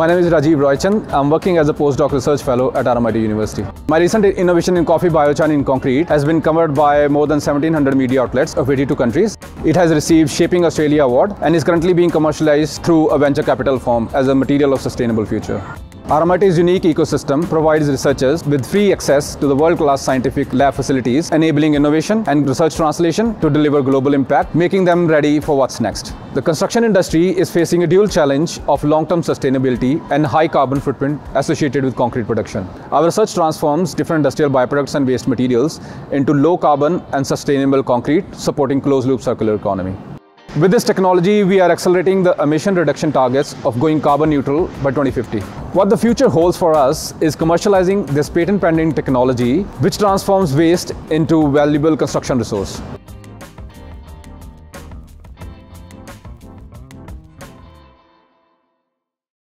My name is Rajeev Roychand. I'm working as a postdoc research fellow at RMIT University. My recent innovation in coffee biochar in concrete has been covered by more than 1700 media outlets of 82 countries. It has received Shaping Australia Award and is currently being commercialized through a venture capital firm as a material of sustainable future. RMIT's unique ecosystem provides researchers with free access to the world-class scientific lab facilities, enabling innovation and research translation to deliver global impact, making them ready for what's next. The construction industry is facing a dual challenge of long-term sustainability and high carbon footprint associated with concrete production. Our research transforms different industrial byproducts and waste materials into low carbon and sustainable concrete, supporting closed-loop circular economy. With this technology, we are accelerating the emission reduction targets of going carbon neutral by 2050. What the future holds for us is commercializing this patent pending technology, which transforms waste into valuable construction resource.